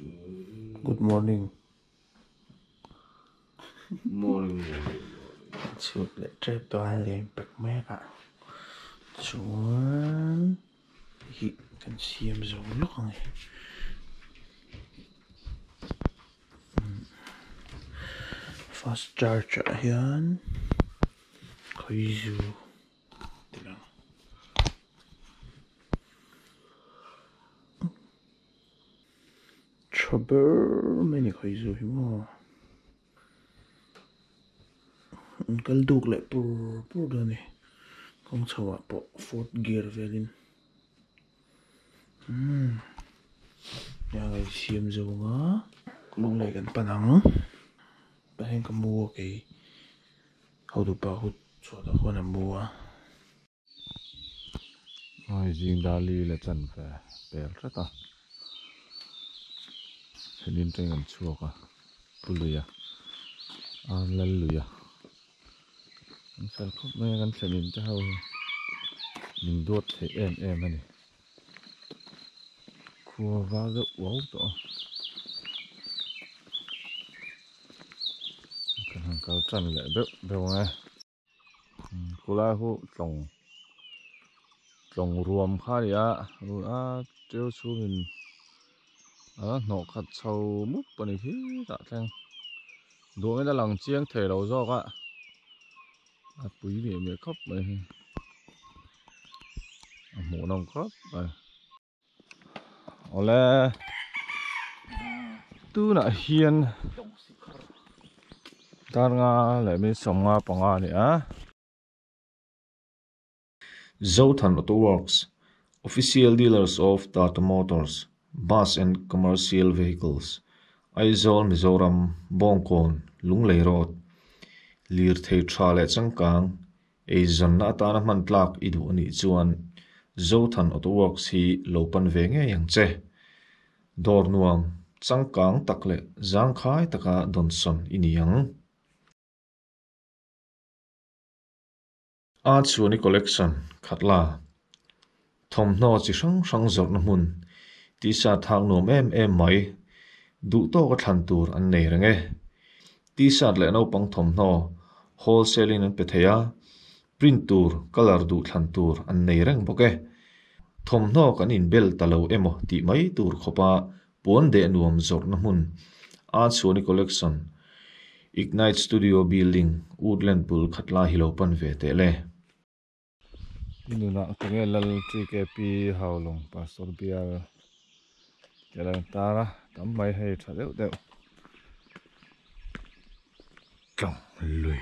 Good morning. morning Chuột lại trép toàn lên bạc mẹ cả. Chuan. Hi kan siam zo lúc này. Fast charger hian. Khoi zu. Tilang. Trouble many khoi zu hi mo. kal duk le pur pur da ni kong chawa po fourth gear velin hmm ya ga siam zo nga lung le kan panang pa hen ka mua ke hau du pa hut cho da ko na mua ai jing dali le chan fe per ta senin teng an chuaka puluya an lalluya an sal khop me kan senin ta hau ning dot the em em ani khua va ga wow to kan han kal chan le be be wa e. hmm, kula hu tlong tlong ruam kha ya ru a, teu chu min đó nổ khẩn sâu múp vào này chứ dạ chăng? Đuôi người ta lằng chiêng thể đầu do các ạ. À, quý vị mới khóc mày, à, mũ nòng khóc à ole tu nạ Hiền, ta nga lại mới sống nga bằng nga này á. Zotan Auto Works, official dealers of Tata Motors bus and commercial vehicles. aizol Mizoram, Bongkon, Lunglei Road. Lir thei tha le changkang, Aizon na ta na man tlak idu ani chuan. Zotan Auto Works hi lopan ve nge yang che. Dor nuam, changkang Zang Khai taka donson ini yang. a chuani collection khatla thom hno chi hrang hrang zawrh na hmun ti sa thang nom em em mai. Du to ka thlan tur an nei renge ti sa le no pang thom no wholesale in an pe thei print tur color du thlan tur an nei reng boke. Thom no kan in bel talo emo ti mai tur khopa pon de nuam zor na hmun art sony collection. Ignite Studio Building, Woodland Pool khatla hilopan ve te le inu na lal tri ke pi hau long pastor bial Dạ jalan tara đó tấm hei hay thật deu đều. Lui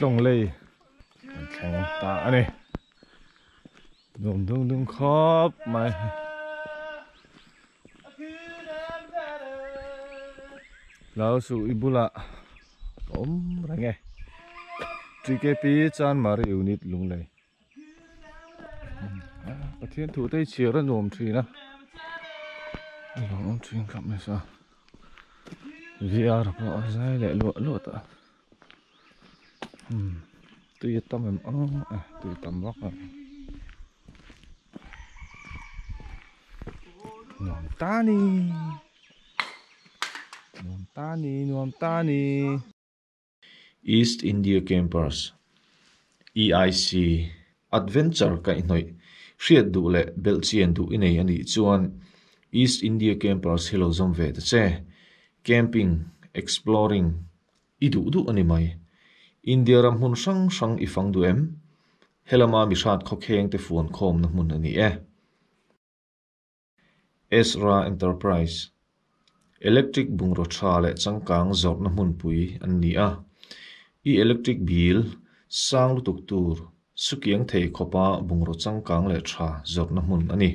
lùi lei lì. Thlang ta này dum dum dum khop mai lao su ibula om range tri ke pi chan rồi unit lung lei pathian thu tei chiar lòng nuam thina nuam thin kam me sa VR po lụa le ta tuy tâm em ang à tui tam vak à nuam ta ni nuông ta ni nuông ta ni East India Campers EIC Adventure ka inoi hriat du le belchian du inei ani chuan East India Campers hilo zom ve ta che, camping, exploring, idu du ani mai. India ram hun sang sang ifang du em. Helama mi shat kho kheng te fuan khom na mun ani e. Ezra Enterprise. Electric bungro tha le changkang zot na mun pui an ni a. I electric bill, sang lu tuk tur sukiang thei khopa bungro changkang le tha zot na mun ani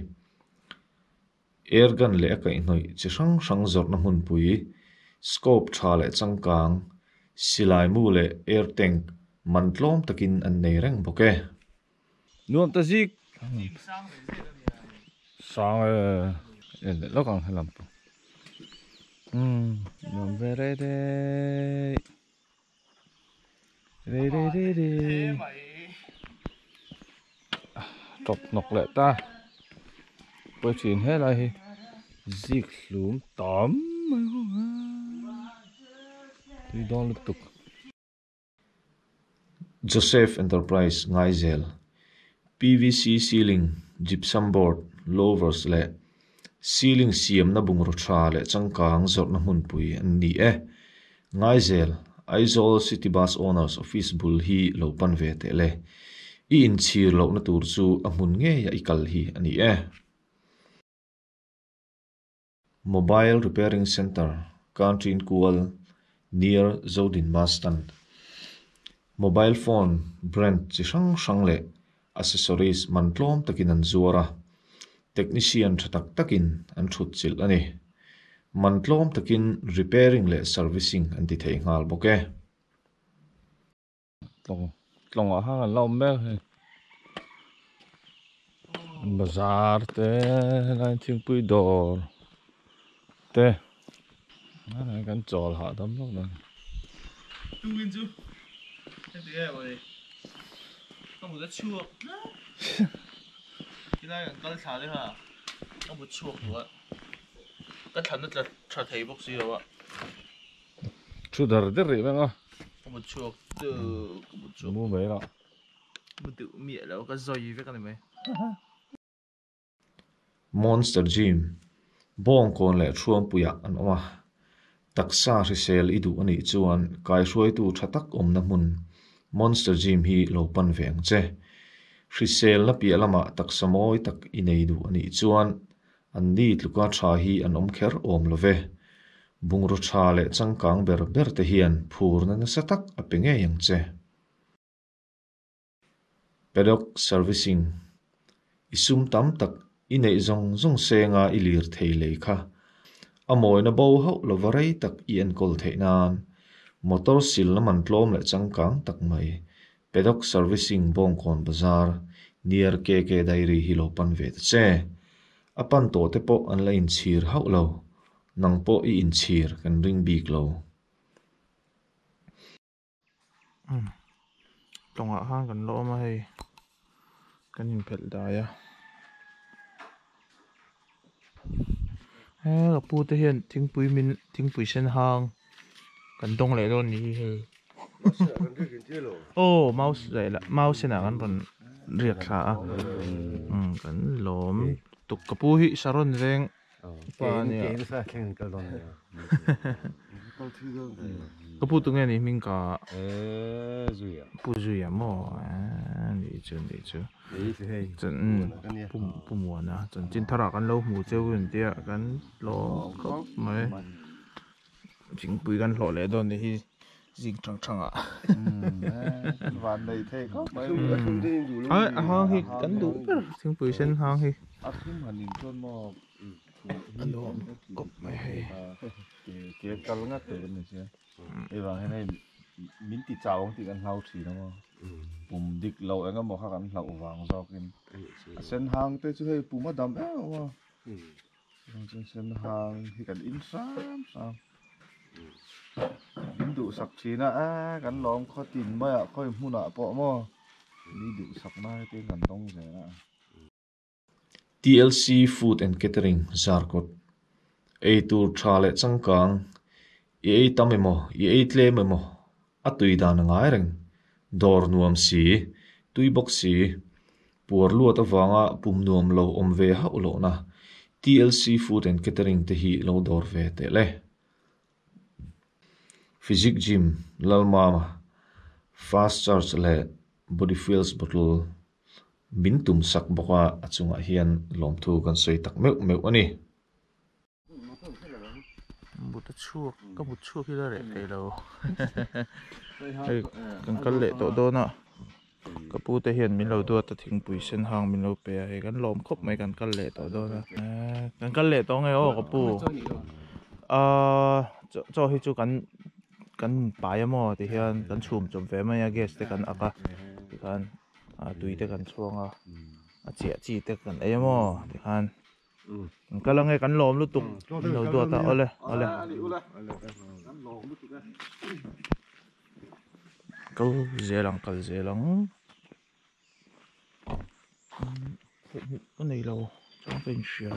airgun le ka inhoi chi hrang hrang zawrh na hmun pui scope tha le changkang silai mu le air tank. Man tlom takin an nei reng boke nuam ta zik. Sang e lo kang halam pu hm nuam ve re de re re re re top nok le ta bởi chuyện hết là hi zik hlum tam mai ho tục Joseph Enterprise Ngaizel PVC ceiling, gypsum board, lovers le. Ceiling siam na bung ro tha le. Changkang zor na mun pui an ni eh? e Ngaizel Aizol City Bus Owners Office bul hi lo pan ve te le. I in chir lo na tur chu a mun nge ya ikal hi ani e eh? Mobile Repairing Center, Country in Kual near Zodin Mastan. mobile phone, brand chi sang sang le. Accessories man tlom takin an zuara. Technician thatak takin an thut chil ani. Man tlom takin repairing le servicing an ti thei ngal boke tlong tlong a hang an me bazar te lain thing pui dor te na na kan chol ha dam lok na tu in chu thế thì em rồi có một cái chuộc cái này con thả đấy hả? Có một chuộc nữa cái thằng nó là thả thấy bốc xí rồi ạ. Chu dar de ri bang a có một chuộc từ có một chuộc. Mu mai la một tự mẹ là cái dây với cái này mày. Monster gym bong kon le thuam puya an oma taksa ri sel idu ani chuan kai hruai tu thatak om na monster gym hi lo pan veng che. Hri sel na pia lama taksa mawi tak i nei du ani chuan, an ni tluka tha hi an om kher om lo ve. Bungru tha le changkang ber ber te hian, phur na na satak a penge yang che. Pedok servicing. Isum tam tak inei zong zong senga ilir lir thei lei kha. Na bo ho lo varei tak i an kol thei nan motor sil na man tlom le changkang tak mai. Pedok servicing bong kon bazar. Near KK dairy hi lo pan ve che. Apan to te po an lain chhir hau lo. Nang po i in chhir kan ring bik lo. Trong hạ hang cần lỗ mà hay cần เออปูตะเห็นทิ้งปุ๋ยมินทิ้งปุ๋ยเส้นหางกันตรงเลยรุ่นนี้เฮ้โอ้เมาส์ใหญ่ละเมาส์เสนากันบนเรียกขาอืมกันหลอมตุกกระปูฮิชารอนเวงปาเนี่ย có phụ tụng này mình có phụ duy à mò để chuẩn để chú chuẩn phụ phụ muộn à chuẩn trên thara căn lâu mù chơi quần tia căn lo khóc mấy chính bùi căn lọ lẽ đó thì dính trăng trăng à và này thế có mấy à hang hi căn đủ. Chính bùi sinh hang hi. Anh cái cái calo ngắt từ này chứ wa sen sen hang hi kan in sam sam in du sak thina a kan lom kho tin ma ya khoi hmuna po mo ni du sak na te kan tong je na TLC Food and Catering Zarkot ei tur tha le changkang i ei tamemo i ei tlememo a tui dan ngai reng dor nuam si tui bok si puar luat awanga pum nuam lo om ve ha ulo na TLC Food and Catering te hi lo dor ve te le Physic Gym Lalmama Fast Charge le Body Fuels Bottle min tum sak boka a chungah hian lawm thu kan soi tak meu meu ani บุตรชั่วก็บุตรชั่วที่ได้เลยเราไอ้กันกันเละตัวโดน i ei tam emo i ei tlem emo a tui dan ngai reng dor nuam si tui bok si puar luat awanga pum nuam lo om ve ha ulo na. TLC Food and Catering te hi lo dor ve te le. Physic Gym, lal mama. Fast charge le body feels bottle. Min tum sak boka, achunga hian lom thu kan soi tak meu meu ani một chút chuộc có một chuộc khi đó để thấy đâu cần cần lệ tổ đô nọ cái bù tây hiền mình lâu đua ta thỉnh bùi sen hàng mình lâu bè hay gắn lòm khóc mấy gắn cân lệ tổ đô nè gắn cân lệ tổ ngay ô cái bù. À cho cho hi chú gắn gắn bài mà thì hiền gắn chùm chùm vé mấy guest thì gắn aka thì gắn à tùy à, thì gắn chuông à à chị chị thì gắn ấy mà thì gắn cái là nghe cắn lúc tục đầu tua ta ôi lên ôi lên. Câu dễ lắm câu dễ lắm. Cái này lâu trong bên chuyện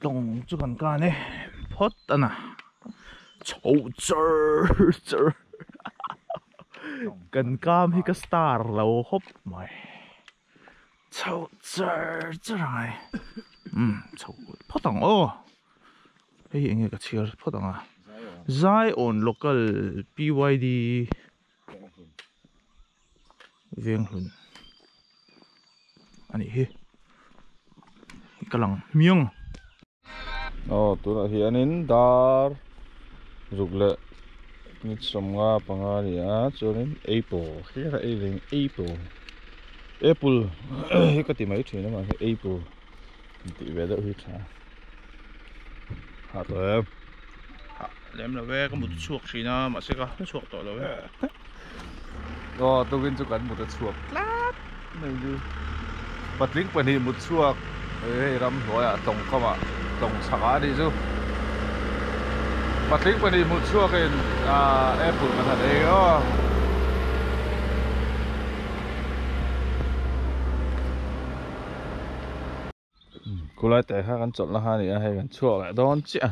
lồng chu kan ka ne phot ana chou chur chur kan kam hi ka star lo hop mai chou chur um chou phot local PYD veng hun ani hi kalang miang Ồ, ờ, tôi đã hiện in dar rục lệ. Như xong nga bằng nga thì á cho nên apple cái là apple thì về đâu hết hả hả tụi em. Lem la ve ka mut chuak thina ma se ka chuak to lo ve cắn một cái chuột lát. Này đi. Bật lính bật hình một chuột ê rắm rồi à tổng không ạ. Tổng sạc đi chứ. Lính bật hình một chuột cái apple mà thật đấy đó cô lại tại hai con chọn là hai này hay con chuột lại đón chị à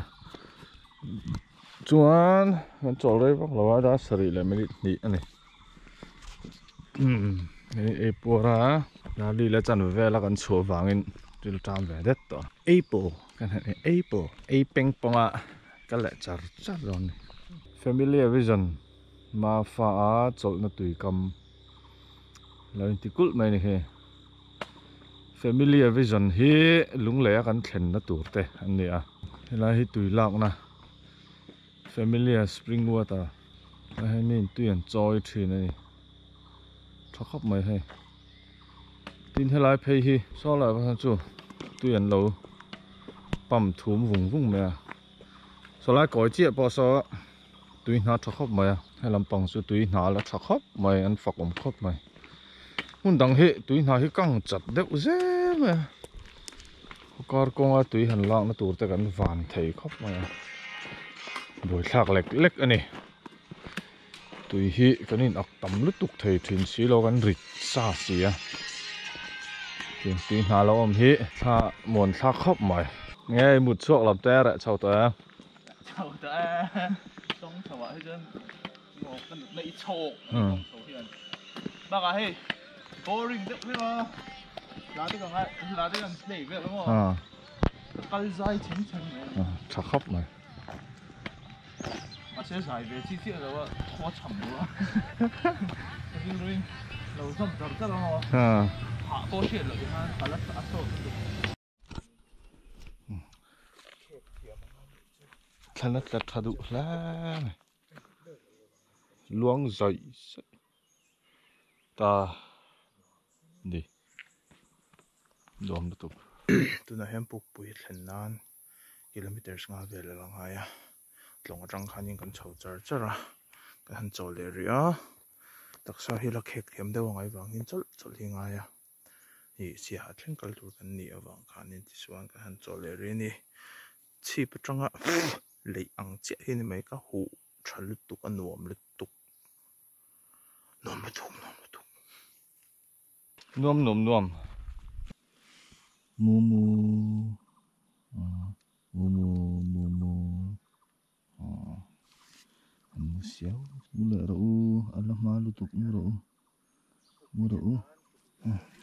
chuan con chuột đấy bắt đầu đã xử lý lại mấy đi anh này um e pora na li la chan ve la kan chho wangin til tam ve det to apple kan he apple a peng ponga ka le char char ron familiar vision. Ma fa a chol na tui kam lain ti kul mai Family vision hi, lung le kan thlen na tur te an a. Hela hi tui lak na. Family spring water. A he nin tuian choi thin ani thọ mai he. Hay tin helai lại hi so la ba chu. Tôi an lâu pam thum vùng vùng me so la koi chi po so tui na thọ mai mày hay làm bằng số túi nào là thọ khóc mày ăn phật ổng khóc mày muốn đăng hệ túi nào hi căng chặt đeo dễ mẹ có con à tôi hành lang nó tụt tới gần vàn thầy khóc mày đuổi lạc lệch lệch anh này. Tui hi kanin ak tam lu tuk thei thin si lo kan rit sa si a tin tin ha lo om hi ha mon thak khop mai nghe một chuộc làm te ra chào ta chầu ta trong chầu ấy chân một cái lấy chầu ừ. Bác à hey boring đấy lá cái lại lá cái còn để việc đúng không à cái dai chính chính này thak khop mai mà sẽ giải về chi tiết rồi khó chậm nữa nhưng rồi lâu dần dần dần nó à hạ to chuyện rồi ha phải là sát sổ thân đất là thadu la luang dậy ta đi dom tục tu na hem puk pui thlen nan kilometers nga ve la lang haya tlong atang khanin kan chho char chara kan han chaw le ria taksa hi la khek thiam de wangai wangin chol chol hi nga ya hi si ha thleng kal tur kan ni awang khanin ti suan kan han chaw le ri ni chi patanga lei ang che hi ni mai ka hu thal tuk anuam le tuk nom le tuk nom le tuk nuam nuam nuam mu mu à, mu mu mu mu à, anh mu xéo mu lợ rồi Allah ma lu tục mu rồi mu rồi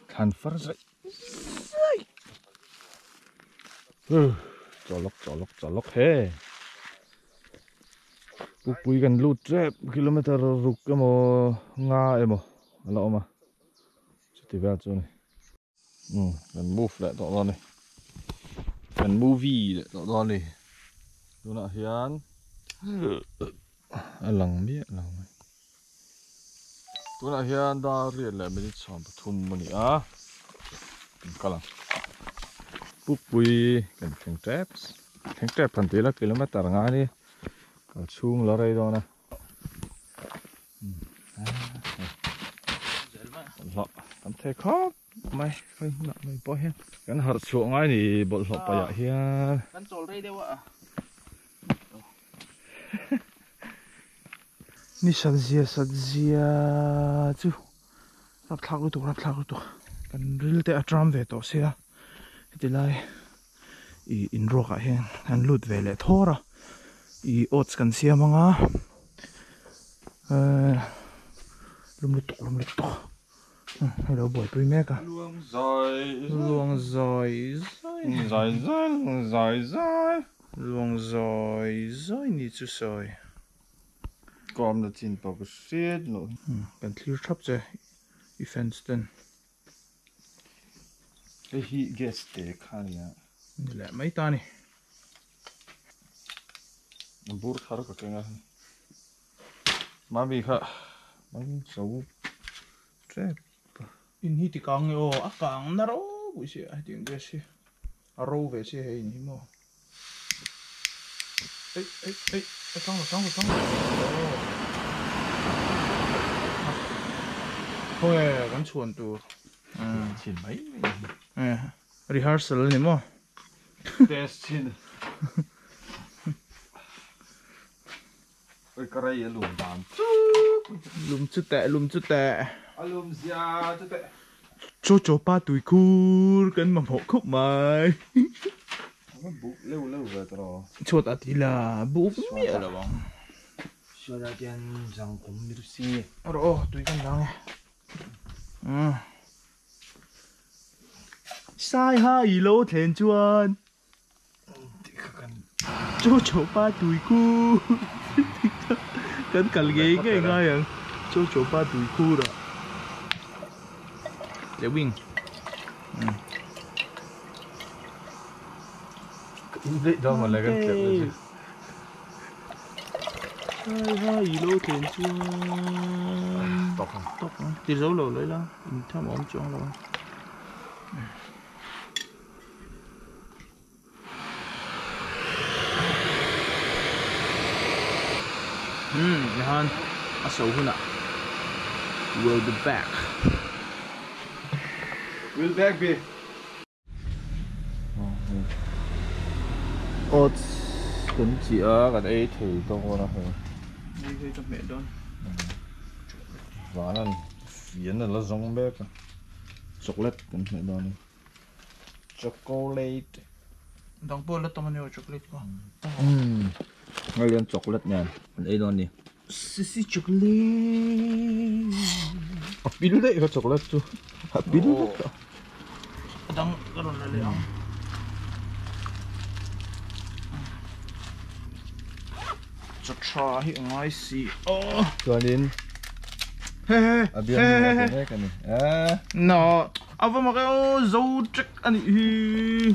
than phar dậy ừ cho lóc cho lóc cho lóc he. Bục bùi gần lụt rep km rục cái mò nga em mò lọ mà thì về chỗ này ừ gần move lại tọa đó này. Gần movie lại tọa đó này. Đúng à, nào hiền à lắng biết lắng này Đúng nào hiền đã riêng lại mình chọn bà thùm mà nè. Á Cả lắng Búp bùi gần thằng trap thằng trap phần tí là km ngã đi. Cả chung là đây đó nè. Ừ. À, à. Lọ tắm thế khóc mày mày nọ mày bỏ hen cái hạt chuộng ai thì bọn lọ phải vậy hen kan chol đây đâu ạ? Ni sat zia sat zia chu rap thak tu rap thak tu kan ril te atram ve to sia ti lai i in roka hen kan lut ve le thora i oats sia manga eh lum lu tok lum lu tok hello boy tui me ka luang rồi luang zoi zoi rồi rồi rồi rồi luang zoi zoi ni chu soi còn là chín bao cái shit nữa kan clear thap che i fence ten cái heat gas để khá ni le mai ta ni bur thar ka kenga mami kha mami sau trap in hi ti kang yo a kang na ro bu si a ting ge si. A ro ve si he ni mo. Ei ei ei a kang kang kang thôi kan chuan tu. Chín mấy eh rehearsal ni mo. Test chín ôi cái này lùm đam lum chu te lum chu te lùm xia chứ tệ cho cho tui kur kan ma mo khup mai. Nó bụng lâu lâu rồi tao cho ta ti la bu mi la bang xia ra tiền rằng cũng như xi ro tui kan dang ừ. Sai ha i lo then chuan thì cần cho cho pa tui ku kan kal ge ge nga yang cho cho pa tui ku ra le wing vậy đâu mà lại cái chuyện này sai ha i lo then chuan tóc không tóc hả? thì dấu lầu lấy la mình ổn chọn rồi Hmm, yahan. Asaw huna. We'll be back. Will back be? Oats cũng chỉ ở gần ấy thì tôi nó hơn. Đi đi cho mẹ đón. và nó phiến là nó giống bếp chocolate cũng phải đó này chocolate. Dang po lang taman yung chocolate ko. ừ. Ngay lên chocolate nha. Còn ấy đó nè Sisi chocolate. à pin đấy chocolate chú à pin đấy Dang karon na lang. Cho try ngai si. Oh. cho đến He he. à biên là cái này cái này à No. Ava mo kayo zo check ani. hi.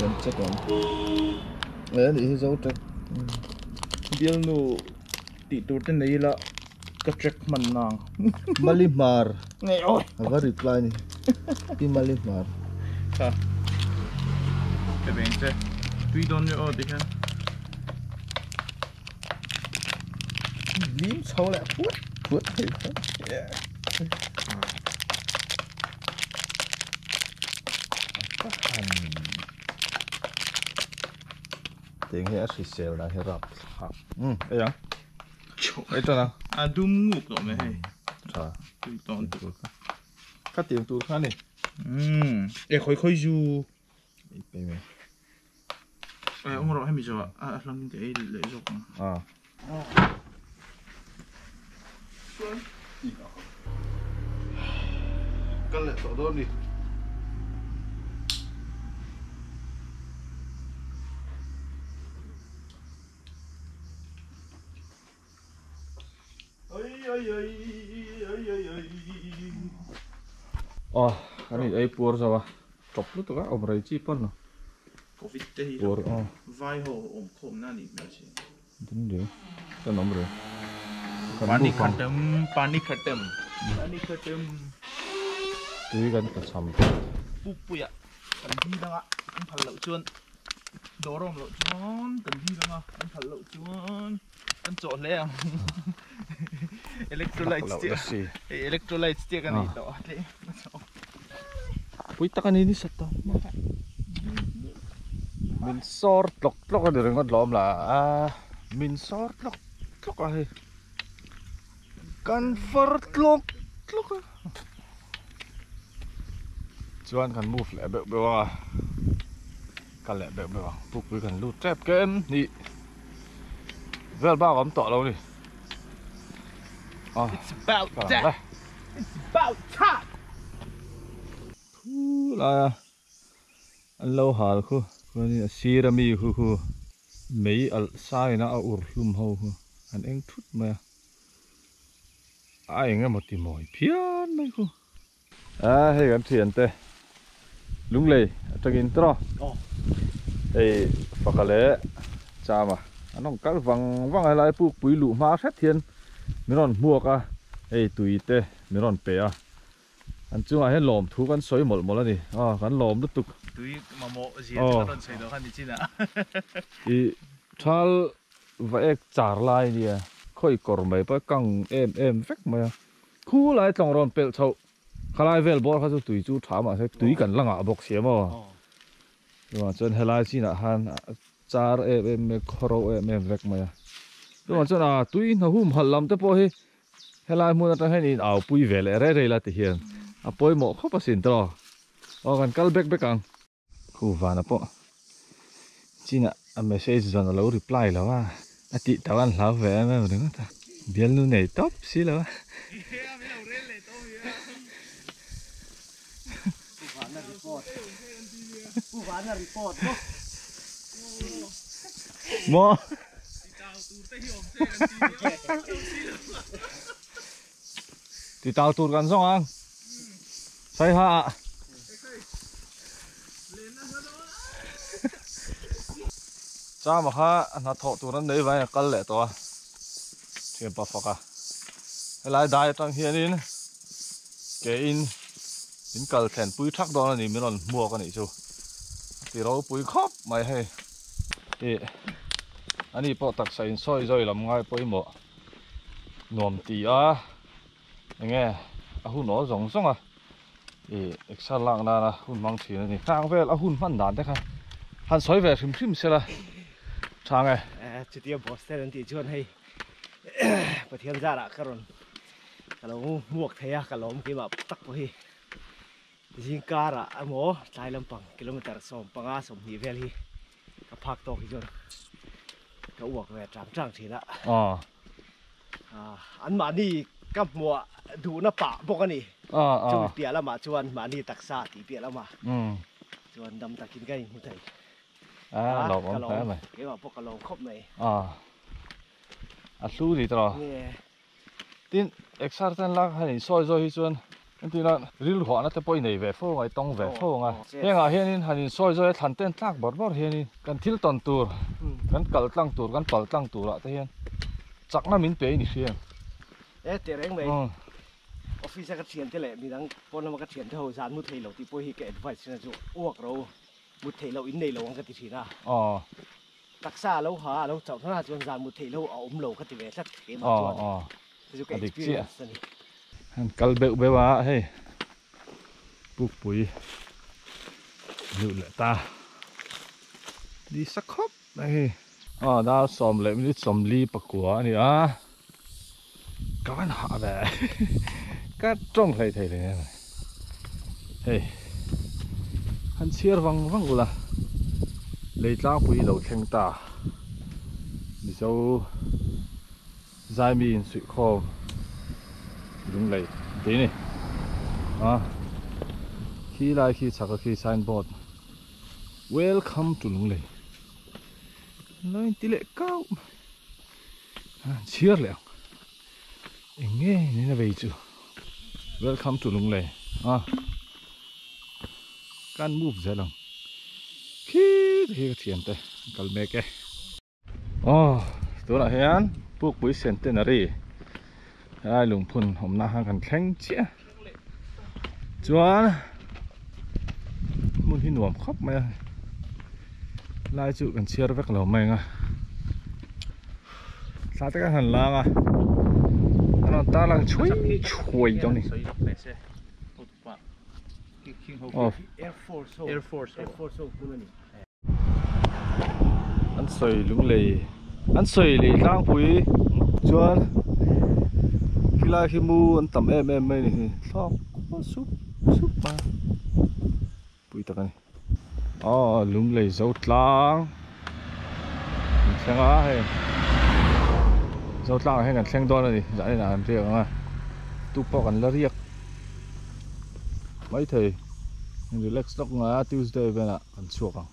còn chắc còn đấy thì dấu trật Biel no. Ti tu ten nei la. Ka check man nang. malimar Ngay oi. aga reply ni di malimar Ha. Cái bánh xe. Tuy đón như ở đi hen. lim sau lại phút phút thì tiếng hệ sĩ xèo là hệ rập ừ cái gì Chok. cái cho nào À dum ngục rồi mày hay. Trời, Tuy đón tu. cắt tiếng tụt khá này Ừm. Ê khói khói du. Đây mày. Ê ông rồi hay bị cho à làm cái ấy lấy dục. à cắt lại tổ đôn đi Ơi ơi ơi ơi ơi ơi. Tụi các ông rồi chi phân rồi Covid thế. pur ờ Vai hồ ôm khom na ni mẹ chị. tính đi cái nóng rồi Pani khatam, pani khatam. Pani khatam. tuy gần cả sầm Pupuya. Kan hi da. Kan phal lo chuan. Dorom lo chuan. Kan hi da. Kan phal lo chuan. Kan cho le. Electrolytes lẩu ti. đất xì Electrolytes ti kan ni to. Uy, taka nini sa to. Min sor Electrolytes tiya. Eh, eh electrolytes tiya kanina. Oh. Ah. Ate. Puy ta kanini sa ta. Min sort lok lok ada ringot lom la. Ah, min sort lok lok ah. Eh. Comfort lok lok. Ah. Juan kan move le be be wa. Kan le be be kan lu trap kem ni. Vel ba gom to lo ni. 어, It's about that. It's about time. Khu la an lo hal khu. Ni asira mi khu khu. mấy al sai na ur lum ho khu. anh eng thut ma. Ai nge moti moi pian mai khu. À, hay gan thiền tê. Lung lê, cho in tro. Ờ. Ê, phạc lê. Chà mà. anh Nó cắt vàng vàng lại bụi lụm ma sát thiên mấy con mua cả ấy tùy tê mấy con à anh chúng ai hết lòm thú con sấy mồm mồm lần đi à con lòm nó tục tùy mà mộ gì con con sấy đâu hắn đi chi nè ý thal vậy trả lại đi à khơi cỏ mày bữa căng em em vét mà khu lại trong ròn bèo sâu khai lại về bỏ hắn tùy chú thả mà sẽ tùy cần lăng à bọc xé mà mà chân hay lại chi nè hắn char em em khâu em em vét mà บวกอ่ะเอ้ตุยเตไม่ร้อนเปีย anh chú ai hết lồm thú con xoay một một là gì à con lồm đứt tục Tui mà mộ gì Ờ. cho con xây đó khăn đi chi nè thì thal vậy char lại đi à khơi cor mày phải căng em em vách mày khu lại trong ron pel chậu khai lại vel bor khai tụi chú thả mà sẽ tụi cần lăng à bọc xé mà nhưng mà chân hay lại chi nè han char em em em khoro em em vách mày nhưng mà chân à tụi nó hum hal lam te po hi hay lại mua ta hay ni ảo pui vel re re la te hiền à poi mo khó pasin to o kan kal bek bekang khu vana po china a message zon lo reply lo wa ati tawan hlau ve me đừng ta bial nu nei top si lo mo thì tao tụt gần xong anh say hạ cha mà ha, nó thọ tụt nó đấy vậy cân lệ to. Thì bà phật à. Cái lại đại trong hiện in. Cái in. In cල් thèn bùi thắc đó là mình còn mua cái này chứ. Thì đâu bùi khóc, mày hay. Thì anh đi bỏ tắc sai soi rồi làm ngay bùi mỏ nôm tì à nghe à hun nó rong rong à thì extra lang na na hun mang thi ni khang vel a hun man dan te kha han soi ve phim phim se la chang aiจุดเดียวบอสเตอร์ที่ชวนให้ ประเทศจาระกรนกะลงหมวกเทียกะลงกี่แบบตักไปจิงการะหมอสายลำปังกิโลเมตรสองปังอาสมหีเวลีกับพักตกอีกจ นก็อวกแหวจามจ้างทีละ à อ่าอันมานี่กับหมัวดูนะปะปกนี่ à จู à เปียละมาชวนมานี่ตักซาตีเปียละมา ừ ชวนดำตักกินไก่มุทัย à lộc ông phải mày กี่แบบพวกกะลงครบไหม à à su gì tao เนี่ย tin extra ten lak hay soi soi hi chuan anh tin là ril hoa nó te poi nei ve phô ngai tong ve phô nga he nga hian in hanin soi soi than ten tlak bor bor hian in kan thil ton tur อืม kan kal tlang tur kan pal tlang tur a te hian chak na min pe ni hian เอ๊ะเตะแรงไหม ừ ออฟฟิศก็เทียนที่แหละมีทั้งปนมาก็เทียนเ thì là riêng họ nó tới bôi này về phố ngoài tông về phố ngay hiện ở hiện hành hình soi soi thành tên tác bớt bớt hiện cần thiếu toàn tour cần ừ. cầu tăng tour cần cầu tăng tour lại thế hiện chắc nó miễn tế nhỉ hiện ế tiền anh mày ừ. office cái tiền thế này, mình đang bọn nó cái tiền thế hồi gian mua thầy lẩu thì bôi hi cái phải xin là uộc rồi. Mua thầy lẩu in này lẩu ăn cái tiền à ờ. Tắc xa lâu hả? Lâu chậu nó là chuyện gian mua thầy lẩu ờ, ôm lẩu cái tiền về chắc cái mà ờ, chuyện ờ. cái experience này ăn cắt bẹo bẹo á hay bục bụi liệu lệ ta. Đi sắc khóc đây à đã xòm lệ mình đi xòm ly bạc của này á. Các bạn họ về. Các trong thầy thầy này hey. Ăn xiết văng văng của là. Lấy lá bụi đầu khen ta. Đi sâu dài mình sự khom đúng lấy thế này. À khi lại khi chắc khi signboard welcome to lung lấy lên tỷ lệ cao. À, cheer lẹ nghe nên là về chứ. Welcome to lung lấy à. Can move ra lòng. Khi thì thiền tay cần mẹ cái oh tôi là hiền. Buộc buổi sen tên là gì ai lùng phun hôm nay hàng cần khen chia chúa muốn hi nuông khóc mày lai chịu cần chia với cả lầu mày à sao tất cả hàng lang à? Nó ta là chui chui đâu này ờ. anh Air Force Air Force ăn sợi lúng lì. Ăn sợi lì lang bụi chuan khi khi mu ăn tầm em em này thì có súp súp mà bụi tao này ờ lúng lấy dấu tlang xem á hay dấu tlang hay ngàn xem đó này dạ này là làm không à tu po gần lơ riêng mấy thầy relax tóc ngã Tuesday về ạ gần chuộc à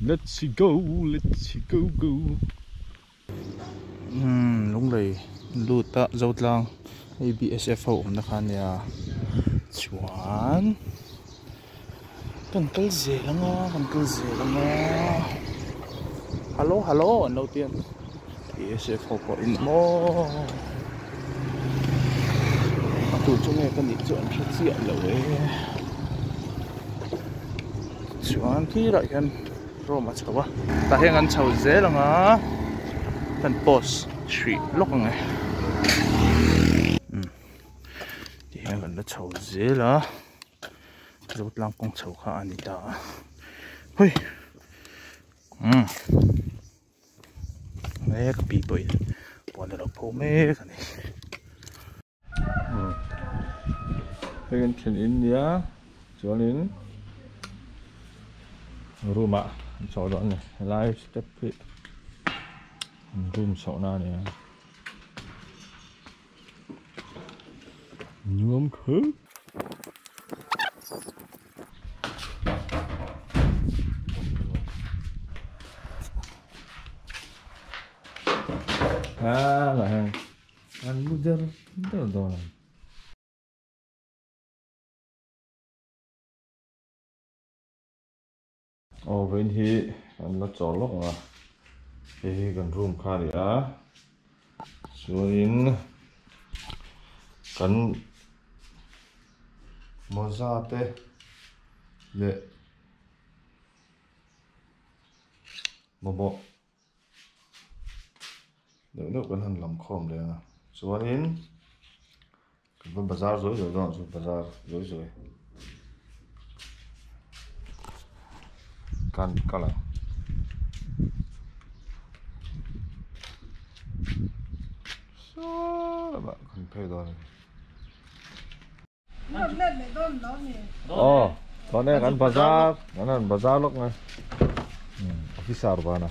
let's go let's go go um lung lei lu ta zo tlang. ABSF ho na khan ya. Chuan. Kan kal ze langa kan kal ze langa hello hello đầu tiên ABSF ho ko in mo. Tu chung nghe kan ni chuan thla rồi lo e. Chuan khi lại kan ro ma chawa ta kan post street lok nge thì heng kan la chau ze la rốt lang kong chau kha ani ta hoi um nghe cái bị bơi bọn nó phô mê cái này Pengen chen India, chuan in room ah chaw đó này live sọ na này nhuốm khứ. À là hàng. Ăn bút giờ đâu rồi Ồ, bên thì kan la chaw lok à? Hi kan room kha ri a chuanin kan moza te le momo nếu nếu kan han lam khom đấy à. nga chuanin gần va bazaar rồi rồi đó chu bazar rồi. Rồi kan kala so ba kan phe đó này 어, 전에 간 바자, 나는 바자로 가. 오피스하러 가나.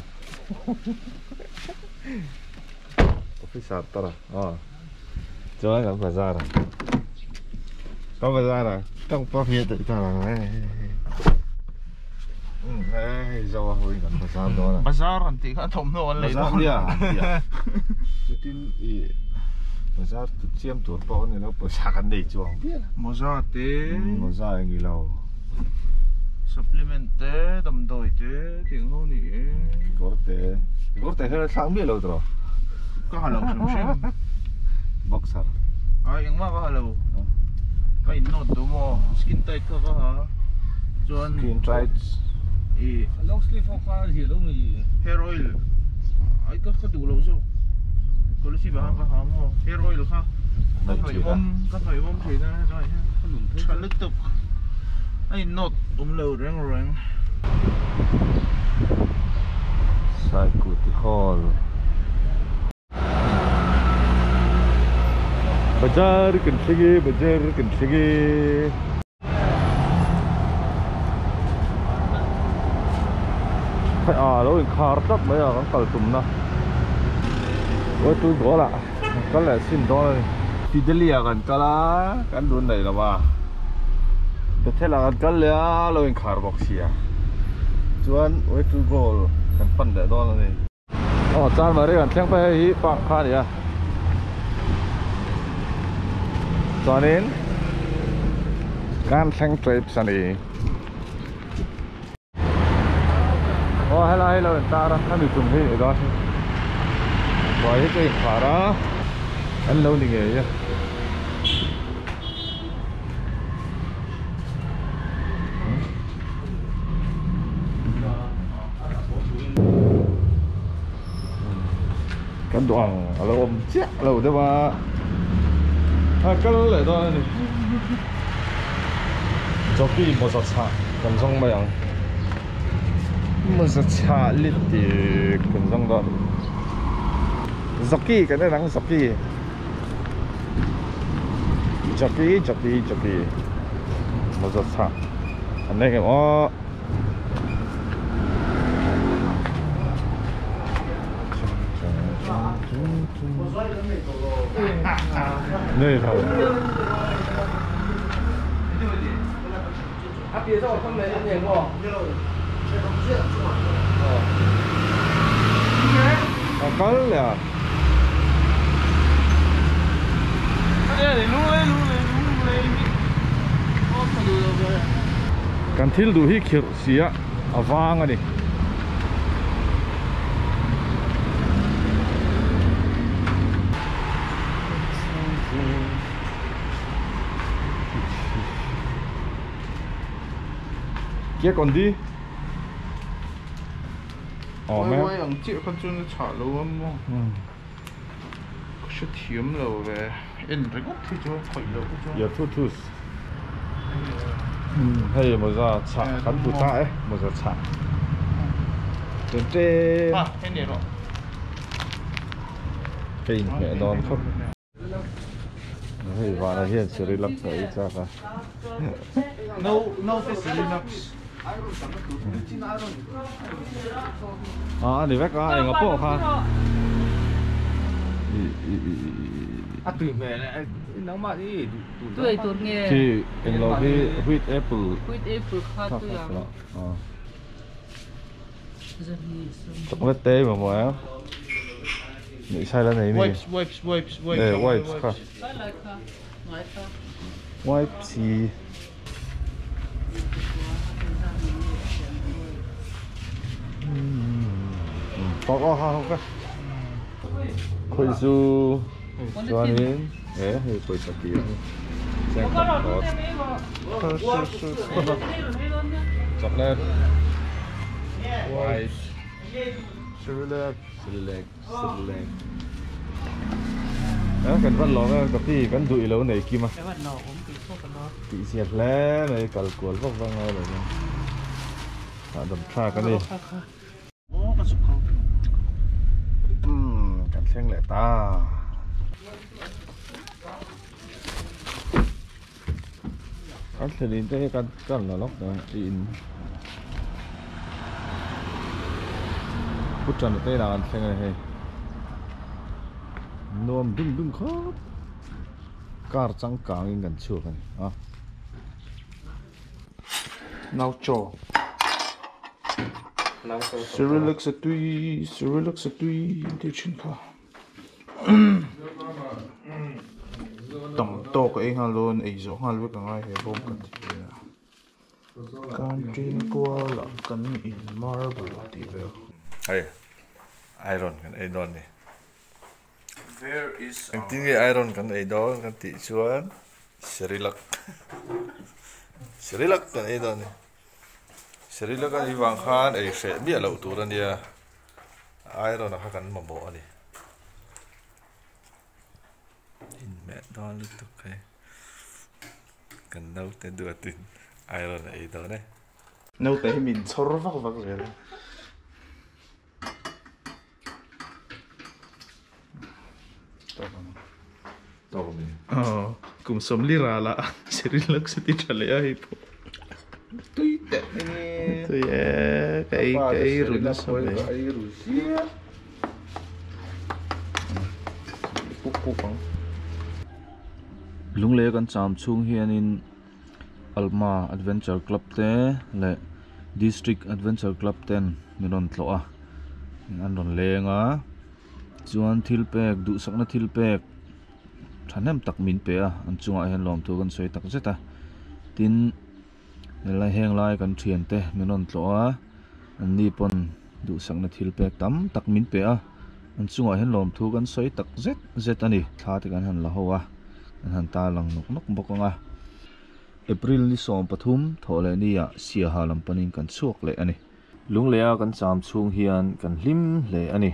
오피스하러 따라. 어. 전에 간 바자라. 간 바자라. 딱 빠피에 있잖아. 응, 에이, 저거 호이 간 바자 đó bazaar an ti kha thom no an lei Bazaar dia. dia. Tin i bazaar tu chiam tu pa ne lo pa sa kan nei chuang. moza te Mo za ngi lo. supplement te dam doi te ting ho ni e Gorte. Gorte he sang mi lo tro. ka halo sam sem Boxer. ai ang ma ka halo kai no do mo skin tight ka ka ha chuan Skin tight. e long sleeve pha thì lúc này hair oil ai ka ka du lo le si ba ka ha mo hair oil kha ka Nai thoi chi da. mom ka thoi mom thei na rồi ha không thế cha lik tuk ai not um lo reng reng Sai ti hall. Bazaar kan sige. Phải à, đó khá rất mấy à, con cầu tùm. Ôi tôi có lạ, có lẽ xin đó này. Thì đây là gần cá lá, gần luôn này là ba. Tôi thấy là gần cá lá, lo in khá bọc xìa. À. chuẩn ôi tôi có gần phân để đó này. ờ chan mà đây gần xem phải hi bạc khá đi à. Cho nên, gan sang trip sa đi ờ hello, hello, ta ra, chung thế đó hi ở đó. Rồi hết cái khá đó. Anh lâu đi nghề chứ. cái đoàn là ôm chết, lâu thế mà à cái lại đó này cho cái một sạch sạch cầm xong bây giờ một sạch sạch lít thì cầm xong đó jockey cái này nắng jockey jockey jockey jockey một giờ sao anh này cái ó nơi thầu 아, 비에서 어떤 매년 된 거? 아, 깔려. Kan thil du hi khir sia awang ani kia còn đi. Ồ mẹ. ôi, ông chị con chung nó trả lâu lắm mà. Ừ. Có sẽ thiếm lâu về Em rất gốc thì cho khỏi lâu cho giờ thu thu hay mà ra chả cắn bù ta ấy mà ra chả trên trên À, thế này rồi cái mẹ non khóc hay và là hiện lý lắm đấy chắc à No, no face Linux. à đi vét cái ngọc bộ ha À từ mẹ này nấu mà đi. tuổi tốt nghe thì anh lo cái wheat apple. Quýt apple khác khác tôi à? dân đi sớm chocolate tê mà mà em nghĩ sai là này Wipes, wipes, wipes, wipes. Eh, ông wipes, ơi, ha. lại lại khác lại khác wipe thì có có không có khôi su cho nên ế hay khôi sạc kia xem không có Ờ, su- su- su- chocolate Wipes Cyrillic select. Select. Đó cần vẫn lo cái cà phê cần đuổi lâu này kia mà. Bị diệt lẽ này cào cuốn vóc vang rồi này à đầm pha cái này không Ừm, cảnh xem lại ta Tới căn căn là lóc đó in. Trần tới là anh xem này hay. Nôm đung đung khóc Car trắng càng in gần chuột này à. Nào cho Cyrillic sẽ tuy Cyrillic sẽ tuy Điều chuyện cả to anh hà luôn ấy giống hà luôn cả ngay hệ bom cần thì can trên qua là cần in marble thì về. Hay Iron kan Iron ni There is Ang tinggi Iron kan Iron kan ti chuan. Serilak Serilak kan Iron ni Serilak kan iwang khan ei hre bia lo tur ania Iron a kan ma bo ani kai kan nau te du tin Iron ei do ne nấu tế mình chor vắc vắc rồi to mi ờ cùng sống li ra là Cyrillic sẽ đi trả lại ai po tui te ni tôi cái cái rồi nó sao đấy. ai ru sia cúc cúc không lung le kan cham chung hian in alma adventure club te le district adventure club ten niron tlo a. An ron lenga chuan thil pek du sakna thil pek. Thanem tak min pe a. An chunga hian lom tu kan soi tak zeta tin lai heng lai kan thian te miron tlo a. An ni pon du sakna thil pek tam tak min pe a. An chunga hian lom thu kan soi tak zet zet ani thla te kan han la ho a han ta lang nok nok bok anga april ni à, som pathum thole ni ya sia ha lam panin kan chuak le ani. Lung le a à kan cham chung hian kan hlim le ani.